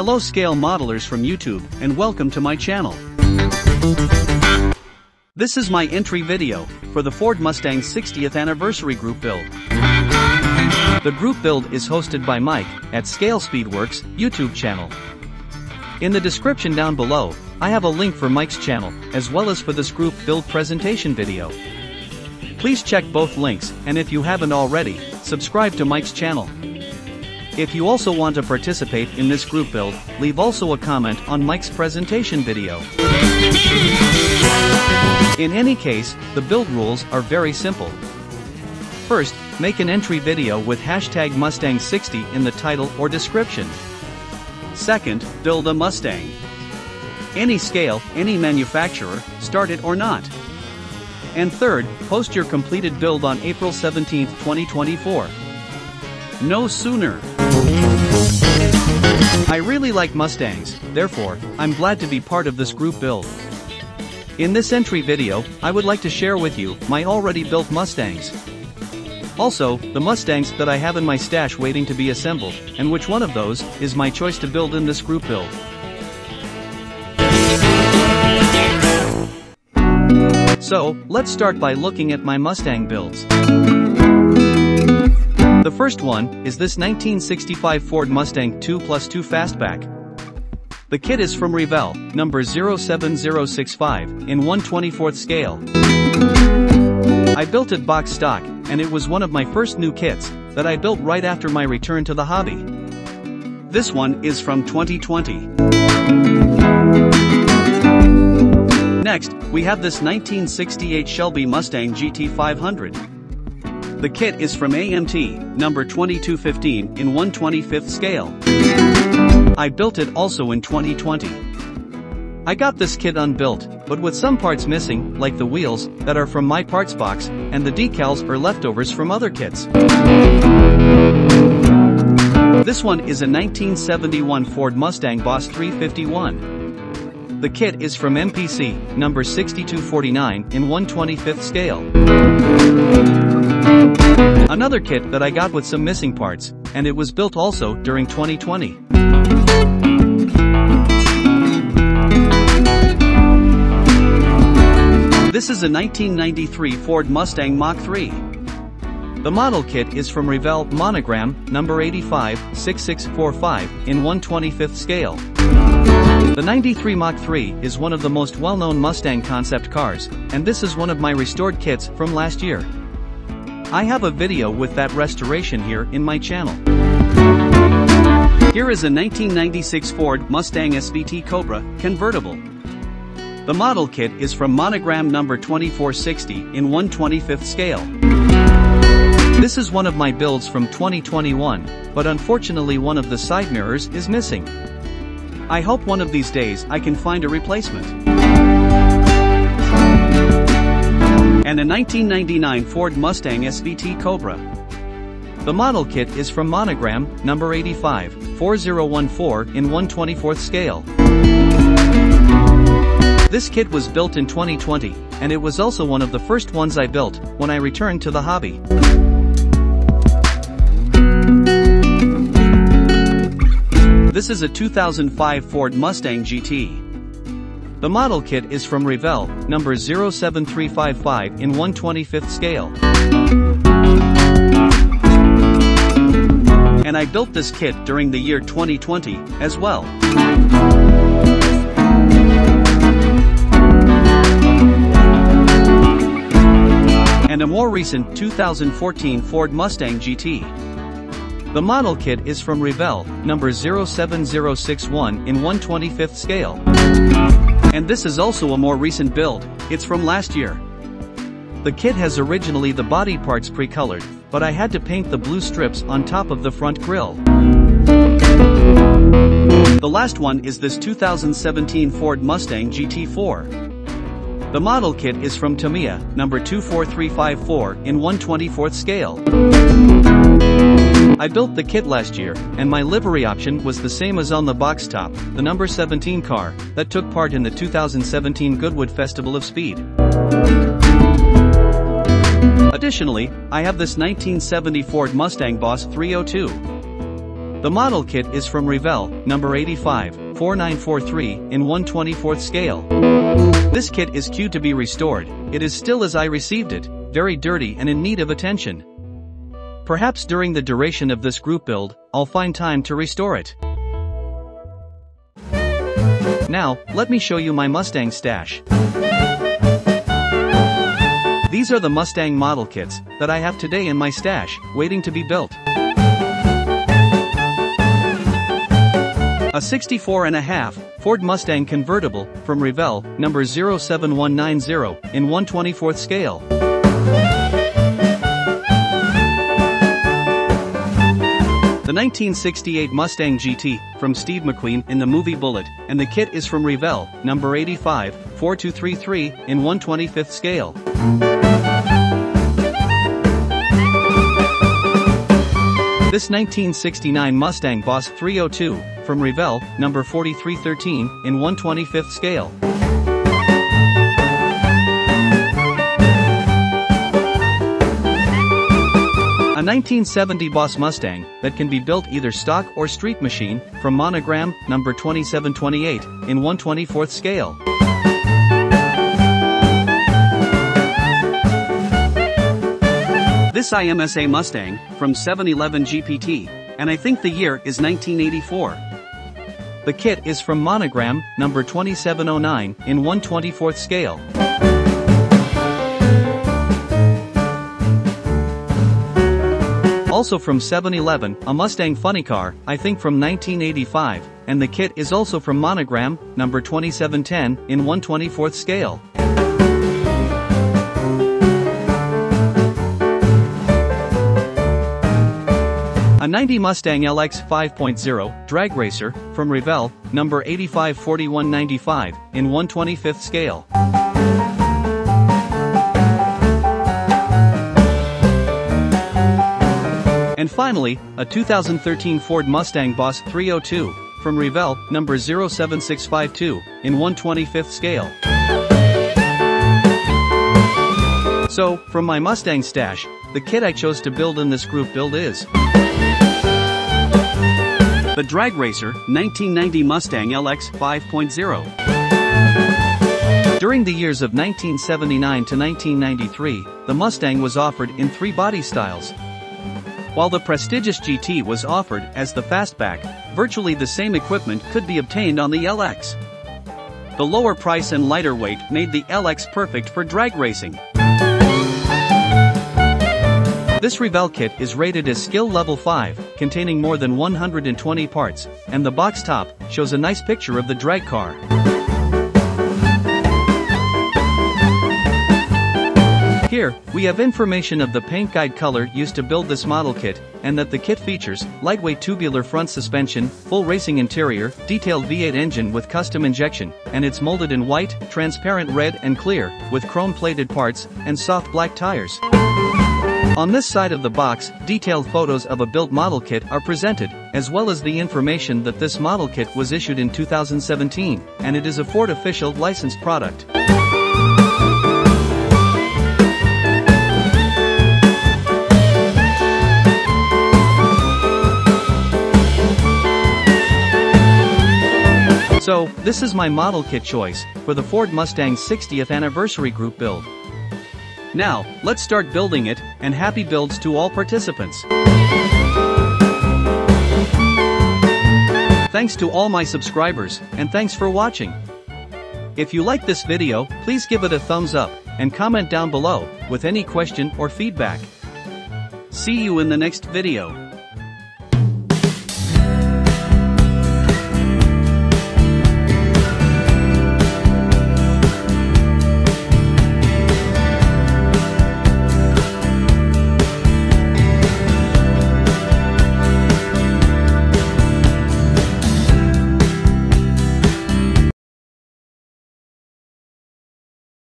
Hello scale modelers from YouTube and welcome to my channel. This is my entry video for the Ford Mustang 60th anniversary group build. The group build is hosted by Mike at Scale Speedworks YouTube channel. In the description down below, I have a link for Mike's channel as well as for this group build presentation video. Please check both links and if you haven't already, subscribe to Mike's channel. If you also want to participate in this group build, leave also a comment on Mike's presentation video. In any case, the build rules are very simple. First, make an entry video with hashtag Mustang60 in the title or description. Second, build a Mustang. Any scale, any manufacturer, start it or not. And third, post your completed build on April 17, 2024. No sooner. I really like Mustangs, therefore, I'm glad to be part of this group build. In this entry video, I would like to share with you my already built Mustangs. Also, the Mustangs that I have in my stash waiting to be assembled, and which one of those is my choice to build in this group build. So, let's start by looking at my Mustang builds. The first one is this 1965 Ford Mustang 2 plus 2 Fastback. The kit is from Revell, number 07065, in 124th scale. I built it box stock, and it was one of my first new kits that I built right after my return to the hobby. This one is from 2020. Next, we have this 1968 Shelby Mustang GT500. The kit is from AMT, number 2215, in 125th scale. I built it also in 2020. I got this kit unbuilt, but with some parts missing, like the wheels, that are from my parts box, and the decals are leftovers from other kits. This one is a 1971 Ford Mustang Boss 351. The kit is from MPC, number 6249, in 125th scale. Another kit that I got with some missing parts, and it was built also during 2020. This is a 1993 Ford Mustang Mach 3. The model kit is from Revell Monogram, number 85, 6645, in 125th scale. The 93 Mach 3 is one of the most well-known Mustang concept cars, and this is one of my restored kits from last year. I have a video with that restoration here in my channel. Here is a 1996 Ford Mustang SVT Cobra convertible. The model kit is from monogram number 2460 in 125th scale. This is one of my builds from 2021, but unfortunately one of the side mirrors is missing. I hope one of these days I can find a replacement. And a 1999 Ford Mustang SVT Cobra. The model kit is from Monogram, number 85, 4014 in 124th scale. This kit was built in 2020, and it was also one of the first ones I built when I returned to the hobby. This is a 2005 Ford Mustang GT. The model kit is from Revell, number 07355 in 125th scale. And I built this kit during the year 2020, as well. And a more recent 2014 Ford Mustang GT. The model kit is from Revell, number 07061 in 125th scale. And this is also a more recent build, it's from last year. The kit has originally the body parts pre-colored, but I had to paint the blue strips on top of the front grille. The last one is this 2017 Ford Mustang GT4. The model kit is from Tamiya, number 24354 in 124th scale. I built the kit last year, and my livery option was the same as on the box top, the number 17 car, that took part in the 2017 Goodwood Festival of Speed. Additionally, I have this 1970 Ford Mustang Boss 302. The model kit is from Revell, number 85, 4943, in 124th scale. This kit is queued to be restored, it is still as I received it, very dirty and in need of attention. Perhaps during the duration of this group build, I'll find time to restore it. Now, let me show you my Mustang stash. These are the Mustang model kits that I have today in my stash, waiting to be built. A 64 and a half Ford Mustang convertible from Revell, number 07190, in 124th scale. The 1968 Mustang GT from Steve McQueen in the movie Bullitt, and the kit is from Revell, number 85, 4233, in 125th scale. This 1969 Mustang Boss 302, from Revell, number 4313, in 125th scale. A 1970 Boss Mustang that can be built either stock or street machine, from Monogram, number 2728, in 124th scale. This IMSA Mustang, from 7-Eleven GTP, and I think the year is 1984. The kit is from Monogram, number 2709, in 124th scale. Also from 7-Eleven, a Mustang Funny Car, I think from 1985, and the kit is also from Monogram, number 2710, in 124th scale. A 90 Mustang LX 5.0 drag racer from Revell, number 854195 in 125th scale. Finally, a 2013 Ford Mustang Boss 302 from Revell, number 07652 in 125th scale. So, from my Mustang stash, the kit I chose to build in this group build is the Drag Racer 1990 Mustang LX 5.0. During the years of 1979 to 1993, the Mustang was offered in three body styles. While the prestigious GT was offered as the fastback, virtually the same equipment could be obtained on the LX. The lower price and lighter weight made the LX perfect for drag racing. This Revell kit is rated as skill level 5, containing more than 120 parts, and the box top shows a nice picture of the drag car. Here, we have information of the paint guide color used to build this model kit, and that the kit features lightweight tubular front suspension, full racing interior, detailed V8 engine with custom injection, and it's molded in white, transparent red and clear, with chrome-plated parts, and soft black tires. On this side of the box, detailed photos of a built model kit are presented, as well as the information that this model kit was issued in 2017, and it is a Ford official licensed product. So, this is my model kit choice for the Ford Mustang 60th anniversary group build. Now, let's start building it, and happy builds to all participants. Thanks to all my subscribers, and thanks for watching. If you like this video, please give it a thumbs up, and comment down below, with any question or feedback. See you in the next video.